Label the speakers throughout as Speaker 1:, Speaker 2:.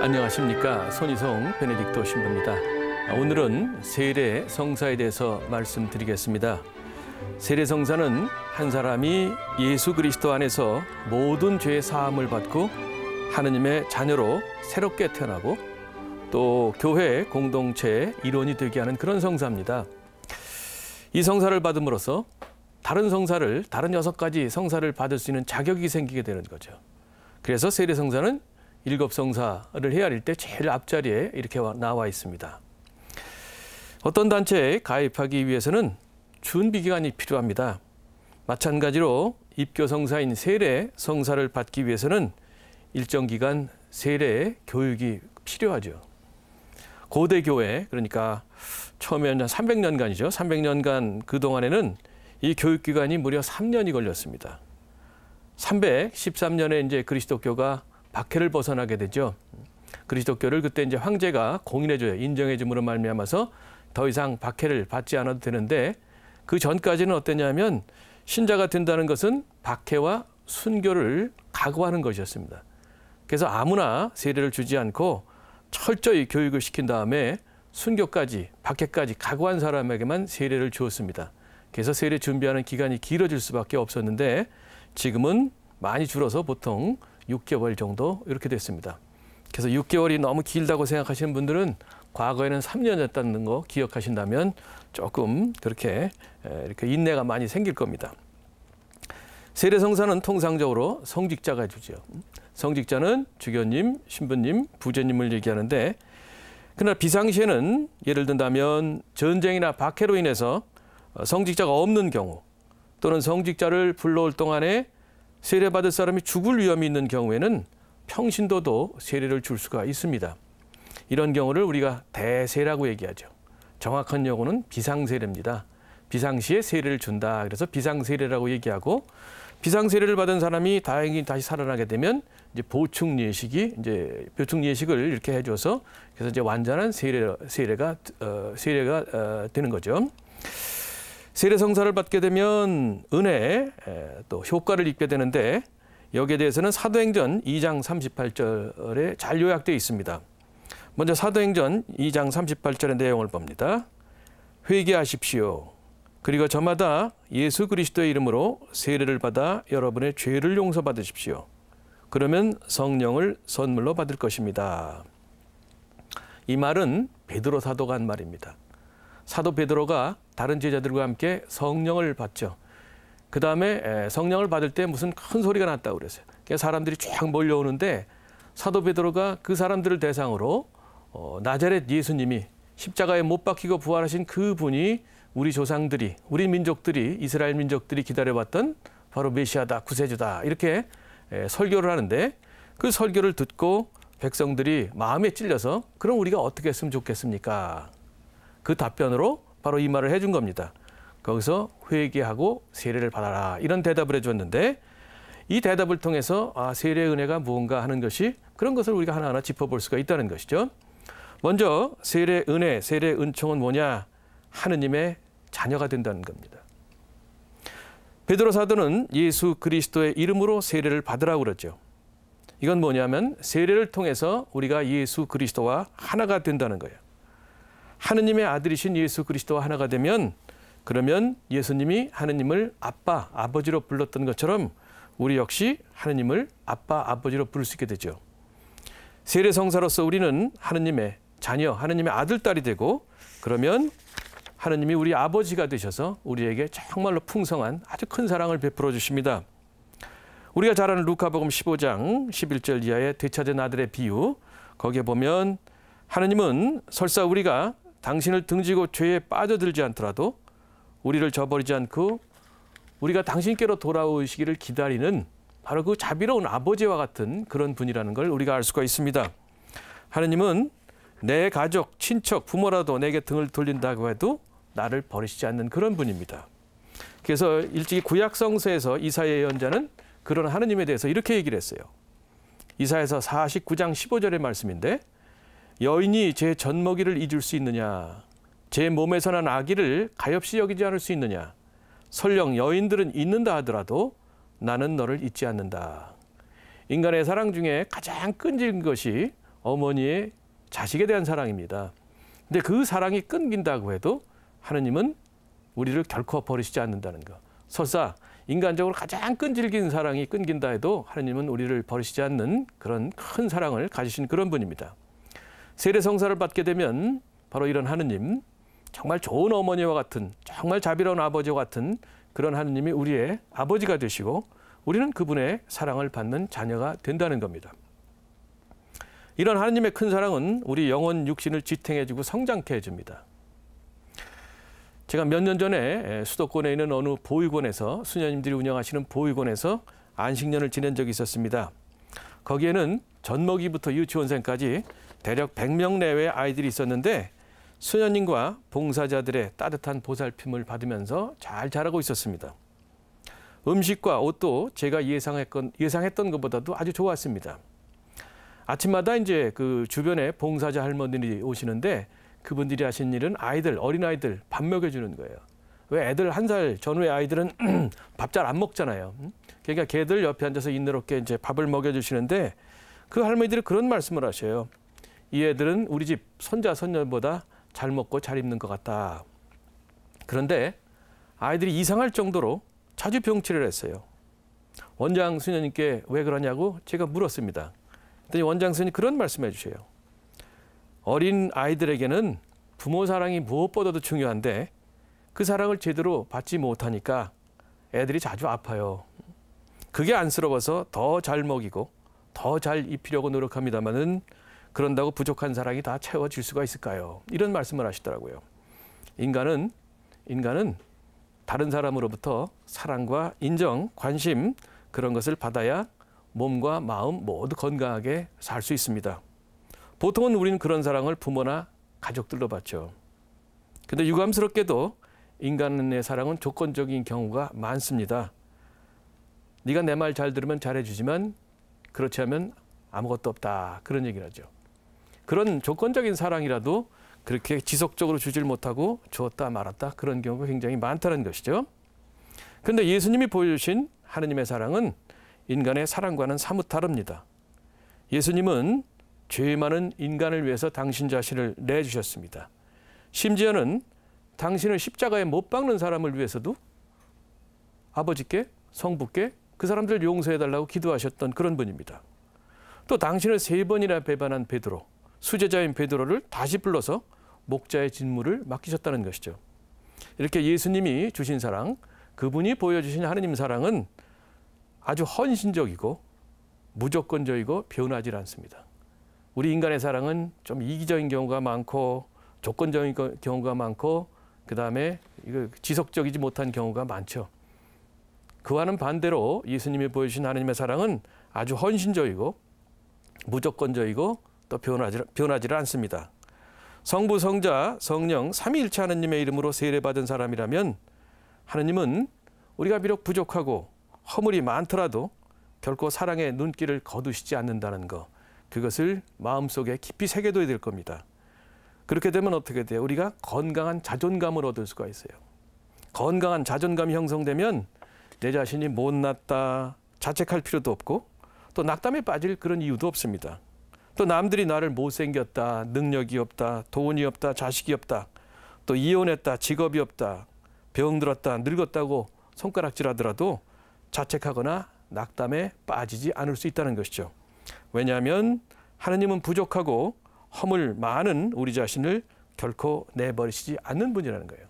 Speaker 1: 안녕하십니까 손희성 베네딕토 신부입니다. 오늘은 세례 성사에 대해서 말씀드리겠습니다. 세례 성사는 한 사람이 예수 그리스도 안에서 모든 죄의 사함을 받고 하느님의 자녀로 새롭게 태어나고 또 교회 공동체의 일원이 되게 하는 그런 성사입니다. 이 성사를 받음으로써 다른 성사를 다른 여섯 가지 성사를 받을 수 있는 자격이 생기게 되는 거죠. 그래서 세례 성사는 일곱 성사를 헤아릴 때 제일 앞자리에 이렇게 나와 있습니다. 어떤 단체에 가입하기 위해서는 준비 기간이 필요합니다. 마찬가지로 입교 성사인 세례 성사를 받기 위해서는 일정 기간 세례 교육이 필요하죠. 고대 교회 그러니까 처음에는 300년간이죠. 300년간 그 동안에는 이 교육 기간이 무려 3년이 걸렸습니다. 313년에 이제 그리스도교가 박해를 벗어나게 되죠. 그리스도교를 그때 이제 황제가 공인해줘요. 인정해줌으로 말미암아서 더 이상 박해를 받지 않아도 되는데 그 전까지는 어땠냐면 신자가 된다는 것은 박해와 순교를 각오하는 것이었습니다. 그래서 아무나 세례를 주지 않고 철저히 교육을 시킨 다음에 순교까지 박해까지 각오한 사람에게만 세례를 주었습니다. 그래서 세례 준비하는 기간이 길어질 수밖에 없었는데 지금은 많이 줄어서 보통 6개월 정도 이렇게 됐습니다. 그래서 6개월이 너무 길다고 생각하시는 분들은 과거에는 3년이었다는 거 기억하신다면 조금 그렇게 이렇게 인내가 많이 생길 겁니다. 세례 성사는 통상적으로 성직자가 주죠. 성직자는 주교님, 신부님, 부제님을 얘기하는데 그러나 비상시에는 예를 든다면 전쟁이나 박해로 인해서 성직자가 없는 경우 또는 성직자를 불러올 동안에 세례받을 사람이 죽을 위험이 있는 경우에는 평신도도 세례를 줄 수가 있습니다. 이런 경우를 우리가 대세라고 얘기하죠. 정확한 용어는 비상세례입니다. 비상시에 세례를 준다. 그래서 비상세례라고 얘기하고 비상세례를 받은 사람이 다행히 다시 살아나게 되면 이제 보충 예식이 이제 보충 예식을 이렇게 해줘서 그래서 이제 완전한 세례 세례가 어, 세례가 어, 되는 거죠. 세례 성사를 받게 되면 은혜 또 효과를 입게 되는데 여기에 대해서는 사도행전 2장 38절에 잘 요약되어 있습니다. 먼저 사도행전 2장 38절의 내용을 봅니다. 회개하십시오. 그리고 저마다 예수 그리스도의 이름으로 세례를 받아 여러분의 죄를 용서받으십시오. 그러면 성령을 선물로 받을 것입니다. 이 말은 베드로 사도가 한 말입니다. 사도 베드로가 다른 제자들과 함께 성령을 받죠. 그 다음에 성령을 받을 때 무슨 큰 소리가 났다고 그랬어요. 사람들이 쫙 몰려오는데 사도 베드로가 그 사람들을 대상으로 어, 나자렛 예수님이 십자가에 못 박히고 부활하신 그 분이 우리 조상들이, 우리 민족들이, 이스라엘 민족들이 기다려봤던 바로 메시아다, 구세주다 이렇게 에, 설교를 하는데 그 설교를 듣고 백성들이 마음에 찔려서 그럼 우리가 어떻게 했으면 좋겠습니까? 그 답변으로 바로 이 말을 해준 겁니다. 거기서 회개하고 세례를 받아라 이런 대답을 해줬는데 이 대답을 통해서 아, 세례의 은혜가 무언가 하는 것이 그런 것을 우리가 하나하나 짚어볼 수가 있다는 것이죠. 먼저 세례 은혜, 세례 은총은 뭐냐? 하느님의 자녀가 된다는 겁니다. 베드로 사도는 예수 그리스도의 이름으로 세례를 받으라고 그러죠. 이건 뭐냐면 세례를 통해서 우리가 예수 그리스도와 하나가 된다는 거예요. 하느님의 아들이신 예수 그리스도와 하나가 되면 그러면 예수님이 하느님을 아빠, 아버지로 불렀던 것처럼 우리 역시 하느님을 아빠, 아버지로 부를 수 있게 되죠. 세례 성사로서 우리는 하느님의 자녀, 하느님의 아들, 딸이 되고 그러면 하느님이 우리 아버지가 되셔서 우리에게 정말로 풍성한 아주 큰 사랑을 베풀어 주십니다. 우리가 잘 아는 루카복음 15장 11절 이하의 되찾은 아들의 비유 거기에 보면 하느님은 설사 우리가 당신을 등지고 죄에 빠져들지 않더라도 우리를 저버리지 않고 우리가 당신께로 돌아오시기를 기다리는 바로 그 자비로운 아버지와 같은 그런 분이라는 걸 우리가 알 수가 있습니다. 하느님은 내 가족, 친척, 부모라도 내게 등을 돌린다고 해도 나를 버리시지 않는 그런 분입니다. 그래서 일찍이 구약 성서에서 이사야 예언자는 그런 하느님에 대해서 이렇게 얘기를 했어요. 이사에서 49장 15절의 말씀인데 여인이 제 젖먹이를 잊을 수 있느냐? 제 몸에서 난 아기를 가엾이 여기지 않을 수 있느냐? 설령 여인들은 잊는다 하더라도 나는 너를 잊지 않는다. 인간의 사랑 중에 가장 끈질긴 것이 어머니의 자식에 대한 사랑입니다. 근데 그 사랑이 끊긴다고 해도 하느님은 우리를 결코 버리시지 않는다는 거. 설사 인간적으로 가장 끈질긴 사랑이 끊긴다 해도 하느님은 우리를 버리시지 않는 그런 큰 사랑을 가지신 그런 분입니다. 세례 성사를 받게 되면 바로 이런 하느님, 정말 좋은 어머니와 같은 정말 자비로운 아버지와 같은 그런 하느님이 우리의 아버지가 되시고 우리는 그분의 사랑을 받는 자녀가 된다는 겁니다. 이런 하느님의 큰 사랑은 우리 영혼 육신을 지탱해주고 성장케 해줍니다. 제가 몇 년 전에 수도권에 있는 어느 보육원에서 수녀님들이 운영하시는 보육원에서 안식년을 지낸 적이 있었습니다. 거기에는 젖먹이부터 유치원생까지 대략 100명 내외의 아이들이 있었는데 수녀님과 봉사자들의 따뜻한 보살핌을 받으면서 잘 자라고 있었습니다. 음식과 옷도 제가 예상했던, 예상했던 것보다도 아주 좋았습니다. 아침마다 이제 그 주변에 봉사자 할머니들이 오시는데 그분들이 하신 일은 아이들, 어린아이들 밥 먹여주는 거예요. 왜 애들 한 살 전후의 아이들은 밥 잘 안 먹잖아요. 그러니까 걔들 옆에 앉아서 인내롭게 이제 밥을 먹여주시는데 그 할머니들이 그런 말씀을 하셔요. 이 애들은 우리 집 손자, 손녀보다 잘 먹고 잘 입는 것 같다. 그런데 아이들이 이상할 정도로 자주 병치를 했어요. 원장 수녀님께 왜 그러냐고 제가 물었습니다. 그랬더니 원장 스님이 그런 말씀해 주셔요. 어린 아이들에게는 부모 사랑이 무엇보다도 중요한데 그 사랑을 제대로 받지 못하니까 애들이 자주 아파요. 그게 안쓰러워서 더 잘 먹이고 더 잘 입히려고 노력합니다만은 그런다고 부족한 사랑이 다 채워질 수가 있을까요? 이런 말씀을 하시더라고요. 인간은 인간은 다른 사람으로부터 사랑과 인정, 관심 그런 것을 받아야 몸과 마음 모두 건강하게 살 수 있습니다. 보통은 우리는 그런 사랑을 부모나 가족들로 받죠. 근데 유감스럽게도 인간의 사랑은 조건적인 경우가 많습니다. 네가 내 말 잘 들으면 잘해주지만 그렇지 않으면 아무것도 없다. 그런 얘기를 하죠. 그런 조건적인 사랑이라도 그렇게 지속적으로 주질 못하고 주었다 말았다 그런 경우가 굉장히 많다는 것이죠. 근데 예수님이 보여주신 하느님의 사랑은 인간의 사랑과는 사뭇 다릅니다. 예수님은 죄 많은 인간을 위해서 당신 자신을 내주셨습니다. 심지어는 당신을 십자가에 못 박는 사람을 위해서도 아버지께 성부께 그 사람들 용서해달라고 기도하셨던 그런 분입니다. 또 당신을 세 번이나 배반한 베드로, 수제자인 베드로를 다시 불러서 목자의 직무를 맡기셨다는 것이죠. 이렇게 예수님이 주신 사랑, 그분이 보여주신 하느님 사랑은 아주 헌신적이고 무조건적이고 변하지 않습니다. 우리 인간의 사랑은 좀 이기적인 경우가 많고 조건적인 경우가 많고 그 다음에 이거 지속적이지 못한 경우가 많죠. 그와는 반대로 예수님이 보여주신 하나님의 사랑은 아주 헌신적이고 무조건적이고 또 변하지, 변하지 않습니다. 성부, 성자, 성령, 삼위일체 하나님의 이름으로 세례받은 사람이라면 하나님은 우리가 비록 부족하고 허물이 많더라도 결코 사랑의 눈길을 거두시지 않는다는 것. 그것을 마음속에 깊이 새겨둬야 될 겁니다. 그렇게 되면 어떻게 돼요? 우리가 건강한 자존감을 얻을 수가 있어요. 건강한 자존감이 형성되면 내 자신이 못났다 자책할 필요도 없고 또 낙담에 빠질 그런 이유도 없습니다. 또 남들이 나를 못생겼다, 능력이 없다, 돈이 없다, 자식이 없다, 또 이혼했다, 직업이 없다, 병들었다, 늙었다고 손가락질하더라도 자책하거나 낙담에 빠지지 않을 수 있다는 것이죠. 왜냐하면 하느님은 부족하고 허물 많은 우리 자신을 결코 내버리시지 않는 분이라는 거예요.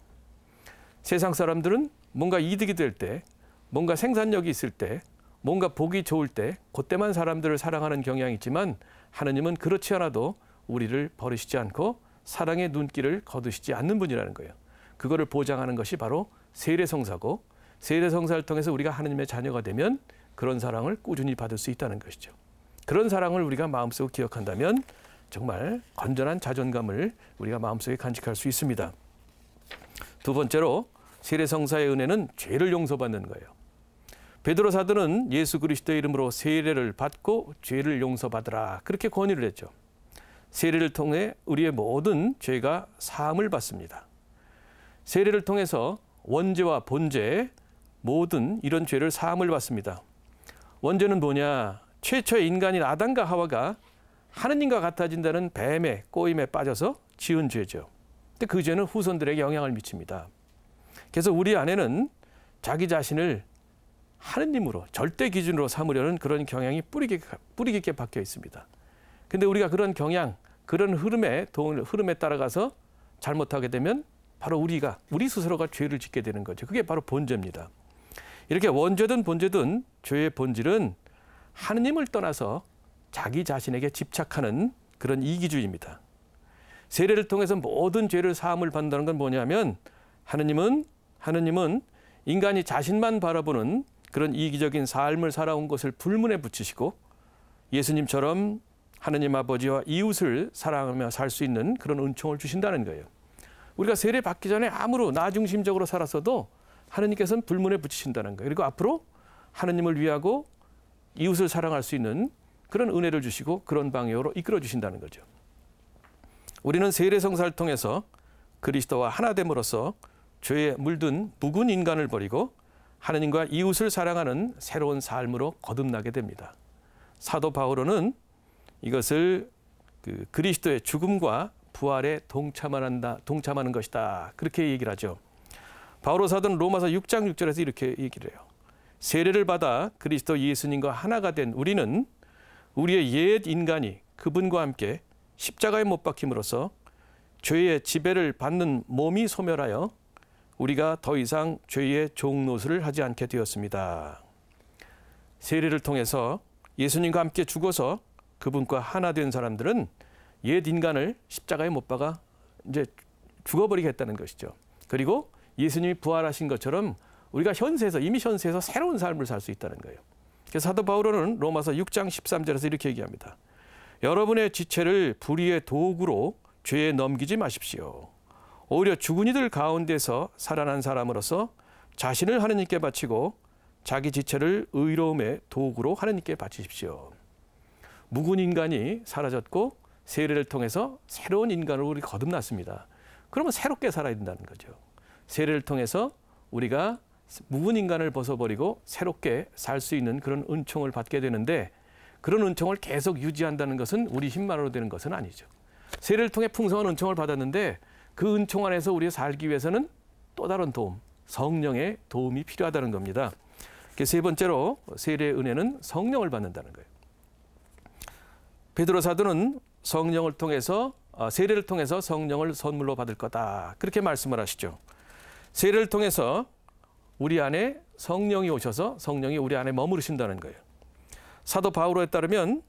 Speaker 1: 세상 사람들은 뭔가 이득이 될 때, 뭔가 생산력이 있을 때, 뭔가 보기 좋을 때, 그때만 사람들을 사랑하는 경향이 있지만 하느님은 그렇지 않아도 우리를 버리시지 않고 사랑의 눈길을 거두시지 않는 분이라는 거예요. 그거를 보장하는 것이 바로 세례성사고 세례성사를 통해서 우리가 하느님의 자녀가 되면 그런 사랑을 꾸준히 받을 수 있다는 것이죠. 그런 사랑을 우리가 마음속에 기억한다면 정말 건전한 자존감을 우리가 마음속에 간직할 수 있습니다. 두 번째로 세례성사의 은혜는 죄를 용서받는 거예요. 베드로 사도는 예수 그리스도의 이름으로 세례를 받고 죄를 용서받으라 그렇게 권유를 했죠. 세례를 통해 우리의 모든 죄가 사함을 받습니다. 세례를 통해서 원죄와 본죄 모든 이런 죄를 사함을 받습니다. 원죄는 뭐냐? 최초의 인간인 아담과 하와가 하느님과 같아진다는 뱀의 꼬임에 빠져서 지은 죄죠. 근데 그 죄는 후손들에게 영향을 미칩니다. 그래서 우리 안에는 자기 자신을 하느님으로 절대 기준으로 삼으려는 그런 경향이 뿌리 깊게, 뿌리 깊게 박혀 있습니다. 근데 우리가 그런 경향, 그런 흐름에 흐름에 따라가서 잘못하게 되면 바로 우리가 우리 스스로가 죄를 짓게 되는 거죠. 그게 바로 본죄입니다. 이렇게 원죄든 본죄든 죄의 본질은 하느님을 떠나서 자기 자신에게 집착하는 그런 이기주의입니다. 세례를 통해서 모든 죄를 사함을 받는다는 건 뭐냐면 하느님은 하느님은 인간이 자신만 바라보는 그런 이기적인 삶을 살아온 것을 불문에 붙이시고 예수님처럼 하느님 아버지와 이웃을 사랑하며 살 수 있는 그런 은총을 주신다는 거예요. 우리가 세례 받기 전에 아무로 나 중심적으로 살았어도 하느님께서는 불문에 붙이신다는 거예요. 그리고 앞으로 하느님을 위하고 이웃을 사랑할 수 있는 그런 은혜를 주시고 그런 방향으로 이끌어 주신다는 거죠. 우리는 세례 성사를 통해서 그리스도와 하나 됨으로써 죄에 물든 묵은 인간을 버리고 하느님과 이웃을 사랑하는 새로운 삶으로 거듭나게 됩니다. 사도 바울은 이것을 그 그리스도의 죽음과 부활에 동참한다, 동참하는 것이다. 그렇게 얘기를 하죠. 바오로 사도는 로마서 6장 6절에서 이렇게 얘기를 해요. 세례를 받아 그리스도 예수님과 하나가 된 우리는 우리의 옛 인간이 그분과 함께 십자가에 못 박힘으로써 죄의 지배를 받는 몸이 소멸하여 우리가 더 이상 죄의 종노릇을 하지 않게 되었습니다. 세례를 통해서 예수님과 함께 죽어서 그분과 하나 된 사람들은 옛 인간을 십자가에 못 박아 이제 죽어버리겠다는 것이죠. 그리고 예수님이 부활하신 것처럼 우리가 현세에서 이미 현세에서 새로운 삶을 살 수 있다는 거예요. 그래서 사도 바울은 로마서 6장 13절에서 이렇게 얘기합니다. 여러분의 지체를 불의의 도구로 죄에 넘기지 마십시오. 오히려 죽은 이들 가운데서 살아난 사람으로서 자신을 하느님께 바치고 자기 지체를 의로움의 도구로 하느님께 바치십시오. 묵은 인간이 사라졌고 세례를 통해서 새로운 인간으로 우리 거듭났습니다. 그러면 새롭게 살아야 된다는 거죠. 세례를 통해서 우리가 묵은 인간을 벗어버리고 새롭게 살 수 있는 그런 은총을 받게 되는데 그런 은총을 계속 유지한다는 것은 우리 힘만으로 되는 것은 아니죠. 세례를 통해 풍성한 은총을 받았는데 그 은총 안에서 우리가 살기 위해서는 또 다른 도움, 성령의 도움이 필요하다는 겁니다. 세 번째로 세례의 은혜는 성령을 받는다는 거예요. 베드로 사도는 성령을 통해서 아, 세례를 통해서 성령을 선물로 받을 거다. 그렇게 말씀을 하시죠. 세례를 통해서 우리 안에 성령이 오셔서 성령이 우리 안에 머무르신다는 거예요. 사도 바울에 따르면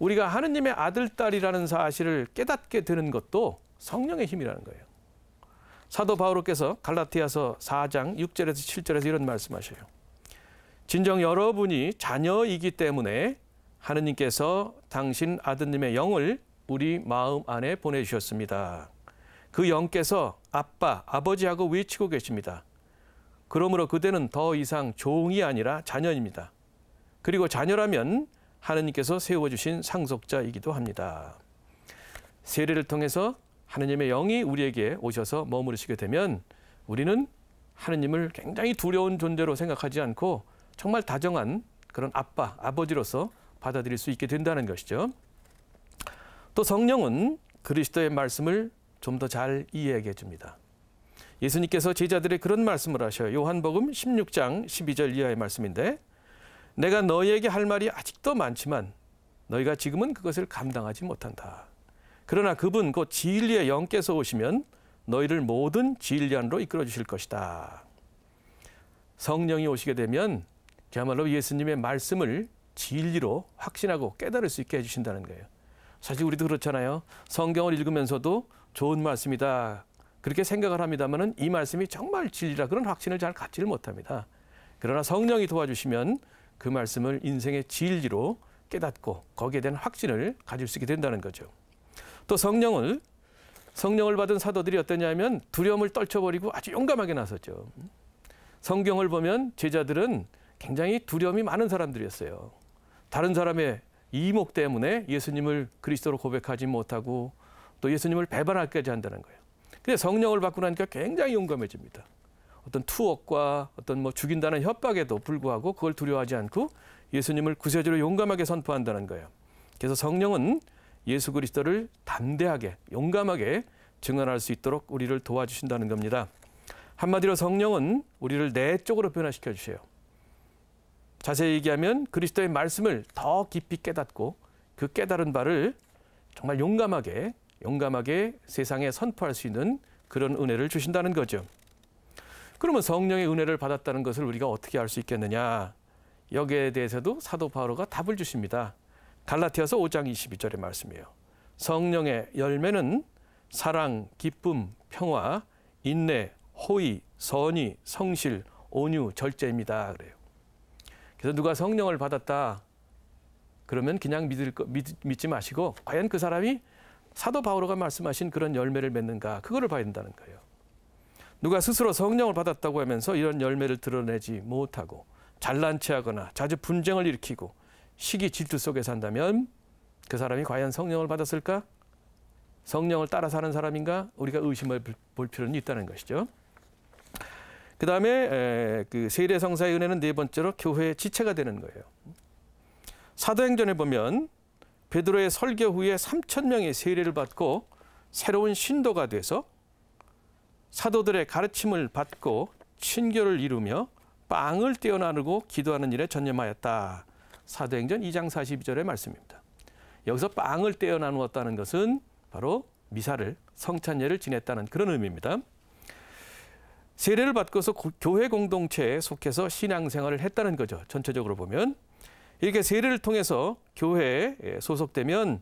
Speaker 1: 우리가 하느님의 아들, 딸이라는 사실을 깨닫게 되는 것도 성령의 힘이라는 거예요. 사도 바울께서 갈라티아서 4장 6절에서 7절에서 이런 말씀하셔요. 진정 여러분이 자녀이기 때문에 하느님께서 당신 아드님의 영을 우리 마음 안에 보내주셨습니다. 그 영께서 아빠, 아버지하고 외치고 계십니다. 그러므로 그대는 더 이상 종이 아니라 자녀입니다. 그리고 자녀라면 하느님께서 세워주신 상속자이기도 합니다. 세례를 통해서 하느님의 영이 우리에게 오셔서 머무르시게 되면 우리는 하느님을 굉장히 두려운 존재로 생각하지 않고 정말 다정한 그런 아빠, 아버지로서 받아들일 수 있게 된다는 것이죠. 또 성령은 그리스도의 말씀을 좀 더 잘 이해하게 해줍니다. 예수님께서 제자들의 그런 말씀을 하셔요. 요한복음 16장 12절 이하의 말씀인데 내가 너희에게 할 말이 아직도 많지만 너희가 지금은 그것을 감당하지 못한다. 그러나 그분 곧 진리의 영께서 오시면 너희를 모든 진리 안으로 이끌어 주실 것이다. 성령이 오시게 되면 그야말로 예수님의 말씀을 진리로 확신하고 깨달을 수 있게 해주신다는 거예요. 사실 우리도 그렇잖아요. 성경을 읽으면서도 좋은 말씀이다. 그렇게 생각을 합니다만은 이 말씀이 정말 진리라 그런 확신을 잘 갖지를 못합니다. 그러나 성령이 도와주시면 그 말씀을 인생의 진리로 깨닫고 거기에 대한 확신을 가질 수 있게 된다는 거죠. 또 성령을 성령을 받은 사도들이 어떠냐면 두려움을 떨쳐버리고 아주 용감하게 나섰죠. 성경을 보면 제자들은 굉장히 두려움이 많은 사람들이었어요. 다른 사람의 이목 때문에 예수님을 그리스도로 고백하지 못하고 또 예수님을 배반하기까지 한다는 거예요. 근데 성령을 받고 나니까 굉장히 용감해집니다. 어떤 투옥과 어떤 뭐 죽인다는 협박에도 불구하고 그걸 두려워하지 않고 예수님을 구세주로 용감하게 선포한다는 거예요. 그래서 성령은 예수 그리스도를 담대하게 용감하게 증언할 수 있도록 우리를 도와주신다는 겁니다. 한마디로 성령은 우리를 내 쪽으로 변화시켜 주세요. 자세히 얘기하면 그리스도의 말씀을 더 깊이 깨닫고 그 깨달은 바를 정말 용감하게 용감하게 세상에 선포할 수 있는 그런 은혜를 주신다는 거죠. 그러면 성령의 은혜를 받았다는 것을 우리가 어떻게 알 수 있겠느냐? 여기에 대해서도 사도 바로가 답을 주십니다. 갈라티아서 5장 22절의 말씀이에요. 성령의 열매는 사랑, 기쁨, 평화, 인내, 호의, 선의, 성실, 온유, 절제입니다. 그래요. 그래서 누가 성령을 받았다 그러면 그냥 믿을 거, 믿, 믿지 마시고 과연 그 사람이 사도 바오로가 말씀하신 그런 열매를 맺는가 그거를 봐야 된다는 거예요. 누가 스스로 성령을 받았다고 하면서 이런 열매를 드러내지 못하고 잘난 체하거나 자주 분쟁을 일으키고 시기 질투 속에 산다면 그 사람이 과연 성령을 받았을까? 성령을 따라 사는 사람인가? 우리가 의심을 볼 필요는 있다는 것이죠. 그 다음에 그 세례 성사의 은혜는 네 번째로 교회의 지체가 되는 거예요. 사도행전에 보면 베드로의 설교 후에 3천 명의 세례를 받고 새로운 신도가 돼서 사도들의 가르침을 받고 친교를 이루며 빵을 떼어 나누고 기도하는 일에 전념하였다. 사도행전 2장 42절의 말씀입니다. 여기서 빵을 떼어 나누었다는 것은 바로 미사를 성찬예를 지냈다는 그런 의미입니다. 세례를 받고서 교회 공동체에 속해서 신앙생활을 했다는 거죠. 전체적으로 보면 이렇게 세례를 통해서 교회에 소속되면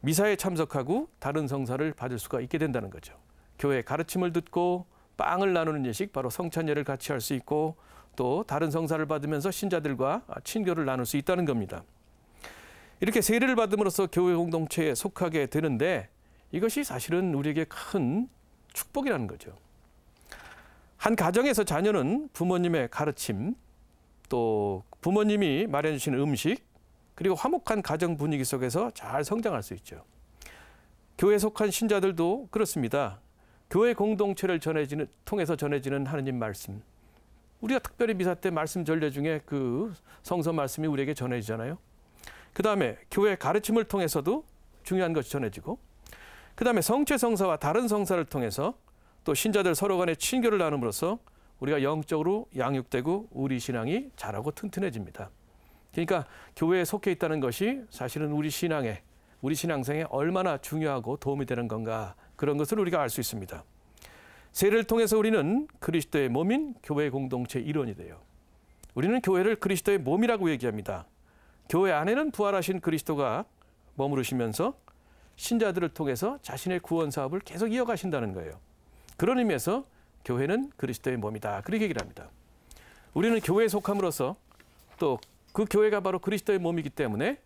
Speaker 1: 미사에 참석하고 다른 성사를 받을 수가 있게 된다는 거죠. 교회 가르침을 듣고 빵을 나누는 예식 바로 성찬예를 같이 할 수 있고 또 다른 성사를 받으면서 신자들과 친교를 나눌 수 있다는 겁니다. 이렇게 세례를 받음으로써 교회 공동체에 속하게 되는데 이것이 사실은 우리에게 큰 축복이라는 거죠. 한 가정에서 자녀는 부모님의 가르침, 또 부모님이 마련해 주시는 음식, 그리고 화목한 가정 분위기 속에서 잘 성장할 수 있죠. 교회에 속한 신자들도 그렇습니다. 교회 공동체를 전해지는 통해서 전해지는 하느님 말씀. 우리가 특별히 미사 때 말씀 전례 중에 그 성서 말씀이 우리에게 전해지잖아요. 그 다음에 교회 가르침을 통해서도 중요한 것이 전해지고, 그 다음에 성체 성사와 다른 성사를 통해서 또 신자들 서로 간의 친교를 나눔으로써 우리가 영적으로 양육되고 우리 신앙이 자라고 튼튼해집니다. 그러니까 교회에 속해 있다는 것이 사실은 우리 신앙에 우리 신앙생에 얼마나 중요하고 도움이 되는 건가 그런 것을 우리가 알 수 있습니다. 세례를 통해서 우리는 그리스도의 몸인 교회 공동체 일원이 돼요. 우리는 교회를 그리스도의 몸이라고 얘기합니다. 교회 안에는 부활하신 그리스도가 머무르시면서 신자들을 통해서 자신의 구원 사업을 계속 이어가신다는 거예요. 그런 의미에서 교회는 그리스도의 몸이다. 그렇게 얘기를 합니다. 우리는 교회에 속함으로써 또 그 교회가 바로 그리스도의 몸이기 때문에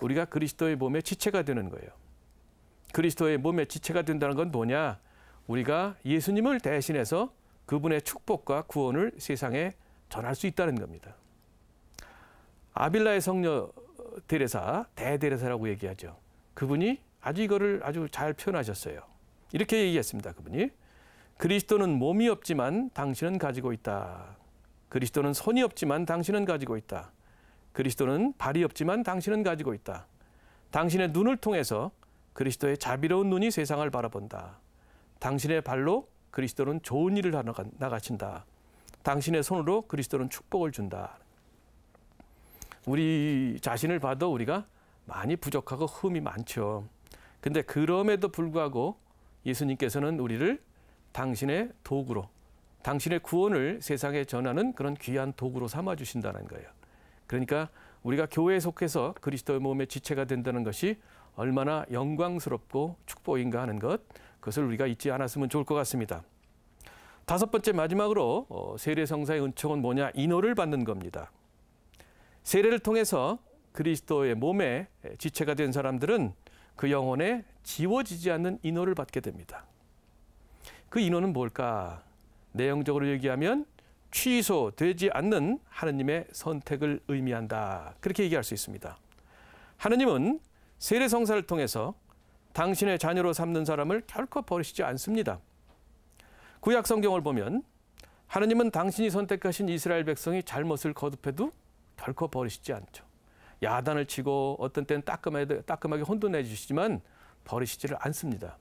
Speaker 1: 우리가 그리스도의 몸의 지체가 되는 거예요. 그리스도의 몸의 지체가 된다는 건 뭐냐? 우리가 예수님을 대신해서 그분의 축복과 구원을 세상에 전할 수 있다는 겁니다. 아빌라의 성녀 데레사, 대데레사라고 얘기하죠. 그분이 아주 이거를 아주 잘 표현하셨어요. 이렇게 얘기했습니다. 그분이 그리스도는 몸이 없지만 당신은 가지고 있다. 그리스도는 손이 없지만 당신은 가지고 있다. 그리스도는 발이 없지만 당신은 가지고 있다. 당신의 눈을 통해서 그리스도의 자비로운 눈이 세상을 바라본다. 당신의 발로 그리스도는 좋은 일을 나가신다. 당신의 손으로 그리스도는 축복을 준다. 우리 자신을 봐도 우리가 많이 부족하고 흠이 많죠. 근데 그럼에도 불구하고 예수님께서는 우리를 당신의 도구로 당신의 구원을 세상에 전하는 그런 귀한 도구로 삼아 주신다는 거예요. 그러니까 우리가 교회에 속해서 그리스도의 몸의 지체가 된다는 것이 얼마나 영광스럽고 축복인가 하는 것 그것을 우리가 잊지 않았으면 좋을 것 같습니다. 다섯 번째 마지막으로 어, 세례 성사의 은총은 뭐냐? 인호를 받는 겁니다. 세례를 통해서 그리스도의 몸에 지체가 된 사람들은 그 영혼에 지워지지 않는 인호를 받게 됩니다. 그 인호는 뭘까? 내용적으로 얘기하면 취소되지 않는 하느님의 선택을 의미한다. 그렇게 얘기할 수 있습니다. 하느님은 세례 성사를 통해서 당신의 자녀로 삼는 사람을 결코 버리시지 않습니다. 구약 성경을 보면 하느님은 당신이 선택하신 이스라엘 백성이 잘못을 거듭해도 결코 버리시지 않죠. 야단을 치고 어떤 때는 따끔하게, 따끔하게 혼돈해 주시지만 버리시지를 않습니다.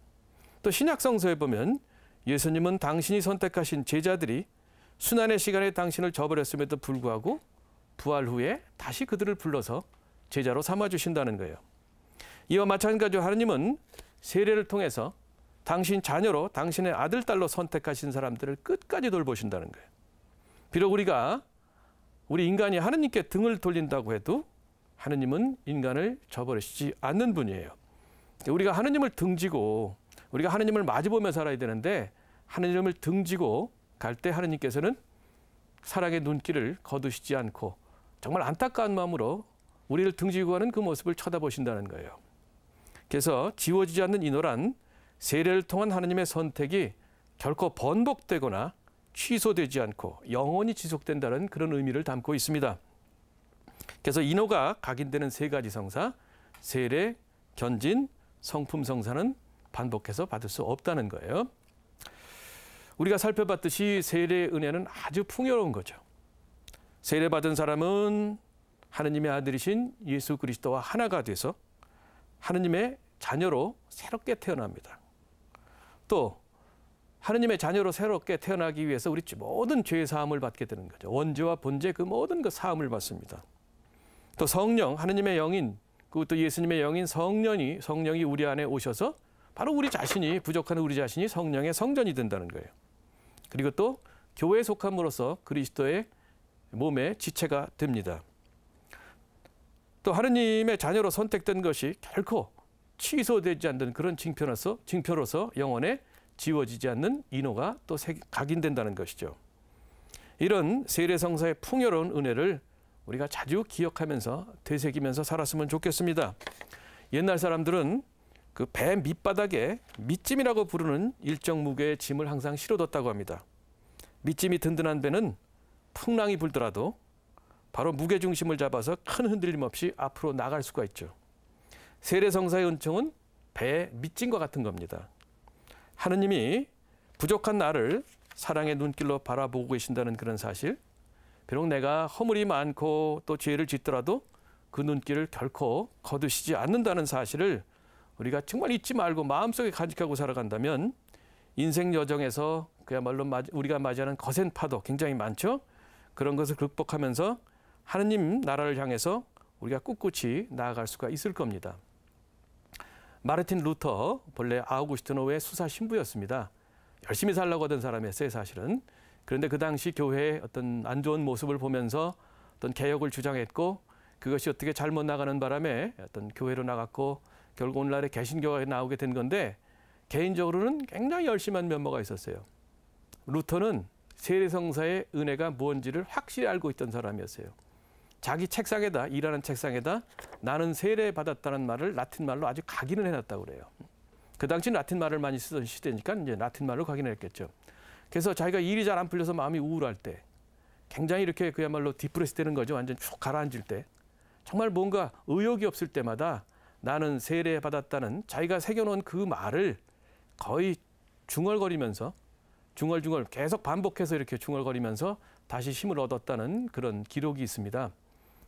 Speaker 1: 또 신약 성서에 보면 예수님은 당신이 선택하신 제자들이 순환의 시간에 당신을 저버렸음에도 불구하고 부활 후에 다시 그들을 불러서 제자로 삼아 주신다는 거예요. 이와 마찬가지로 하나님은 세례를 통해서 당신 자녀로 당신의 아들 딸로 선택하신 사람들을 끝까지 돌보신다는 거예요. 비록 우리가 우리 인간이 하느님께 등을 돌린다고 해도 하느님은 인간을 저버리시지 않는 분이에요. 우리가 하느님을 등지고 우리가 하느님을 마주보며 살아야 되는데 하느님을 등지고 갈 때 하느님께서는 사랑의 눈길을 거두시지 않고 정말 안타까운 마음으로 우리를 등지고 가는 그 모습을 쳐다보신다는 거예요. 그래서 지워지지 않는 인노란 세례를 통한 하느님의 선택이 결코 번복되거나 취소되지 않고 영원히 지속된다는 그런 의미를 담고 있습니다. 그래서 인호가 각인되는 세 가지 성사, 세례, 견진, 성품 성사는 반복해서 받을 수 없다는 거예요. 우리가 살펴봤듯이 세례의 은혜는 아주 풍요로운 거죠. 세례 받은 사람은 하느님의 아들이신 예수 그리스도와 하나가 돼서 하느님의 자녀로 새롭게 태어납니다. 또 하느님의 자녀로 새롭게 태어나기 위해서 우리 모든 죄 사함을 받게 되는 거죠. 원죄와 본죄 그 모든 그 사함을 받습니다. 또 성령 하느님의 영인 그것도 예수님의 영인 성령이 성령이 우리 안에 오셔서 바로 우리 자신이 부족한 우리 자신이 성령의 성전이 된다는 거예요. 그리고 또 교회에 속함으로써 그리스도의 몸의 지체가 됩니다. 또 하느님의 자녀로 선택된 것이 결코 취소되지 않는 그런 징표로서 징표로서 영혼에 지워지지 않는 인호가 또 각인된다는 것이죠. 이런 세례성사의 풍요로운 은혜를 우리가 자주 기억하면서 되새기면서 살았으면 좋겠습니다. 옛날 사람들은 그 배 밑바닥에 밑짐이라고 부르는 일정 무게의 짐을 항상 실어뒀다고 합니다. 밑짐이 든든한 배는 풍랑이 불더라도 바로 무게 중심을 잡아서 큰 흔들림 없이 앞으로 나갈 수가 있죠. 세례성사의 은총은 배의 밑짐과 같은 겁니다. 하느님이 부족한 나를 사랑의 눈길로 바라보고 계신다는 그런 사실, 비록 내가 허물이 많고 또 죄를 짓더라도 그 눈길을 결코 거두시지 않는다는 사실을 우리가 정말 잊지 말고 마음속에 간직하고 살아간다면 인생 여정에서 그야말로 우리가 맞이하는 거센 파도 굉장히 많죠. 그런 것을 극복하면서 하느님 나라를 향해서 우리가 꿋꿋이 나아갈 수가 있을 겁니다. 마르틴 루터 본래 아우구스티노의 수사 신부였습니다. 열심히 살라고 하던 사람이었어요, 사실은. 그런데 그 당시 교회의 어떤 안 좋은 모습을 보면서 어떤 개혁을 주장했고 그것이 어떻게 잘못 나가는 바람에 어떤 교회로 나갔고 결국 오늘날에 개신교가 나오게 된 건데 개인적으로는 굉장히 열심한 면모가 있었어요. 루터는 세례성사의 은혜가 무언지를 확실히 알고 있던 사람이었어요. 자기 책상에다 일하는 책상에다 나는 세례 받았다는 말을 라틴 말로 아주 각인을 해놨다고 그래요. 그 당시 라틴 말을 많이 쓰던 시대니까 이제 라틴 말로 각인을 했겠죠. 그래서 자기가 일이 잘 안 풀려서 마음이 우울할 때 굉장히 이렇게 그야말로 depress 되는 거죠. 완전 쭉 가라앉을 때 정말 뭔가 의욕이 없을 때마다 나는 세례 받았다는 자기가 새겨놓은 그 말을 거의 중얼거리면서 중얼중얼 계속 반복해서 이렇게 중얼거리면서 다시 힘을 얻었다는 그런 기록이 있습니다.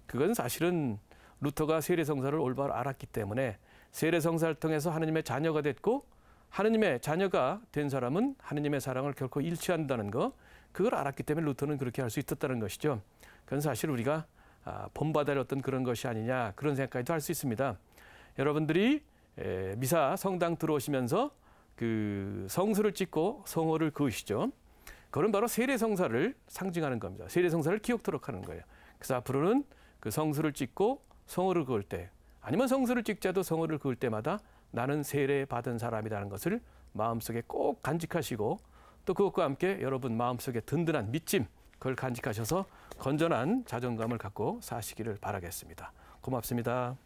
Speaker 1: 그건 사실은 루터가 세례성사를 올바로 알았기 때문에 세례성사를 통해서 하느님의 자녀가 됐고 하느님의 자녀가 된 사람은 하느님의 사랑을 결코 않는다는 거 그걸 알았기 때문에 루터는 그렇게 할 수 있었다는 것이죠. 그건 사실 우리가 아, 본받아야 어떤 그런 것이 아니냐 그런 생각까지도 할 수 있습니다. 여러분들이 미사 성당 들어오시면서 그 성수를 찍고 성호를 그으시죠. 그건 바로 세례성사를 상징하는 겁니다. 세례성사를 기억토록 하는 거예요. 그래서 앞으로는 그 성수를 찍고 성호를 그을 때 아니면 성수를 찍자도 성호를 그을 때마다 나는 세례 받은 사람이라는 것을 마음속에 꼭 간직하시고 또 그것과 함께 여러분 마음속에 든든한 믿짐 그걸 간직하셔서 건전한 자존감을 갖고 사시기를 바라겠습니다. 고맙습니다.